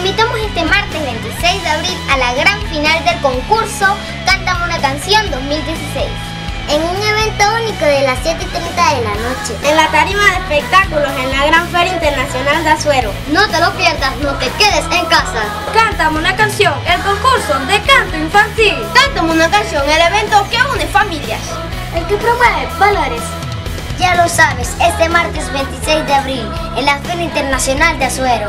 invitamos este martes 26 de abril a la gran final del concurso Cántame una canción 2016. En un evento único de las 7.30 de la noche. En la tarima de espectáculos en la Gran Feria Internacional de Azuero. No te lo pierdas, no te quedes en casa. Cántame una canción, el concurso de canto infantil. Cántame una canción, el evento que une familias. El que promueve valores. Ya lo sabes, este martes 26 de abril en la Feria Internacional de Azuero.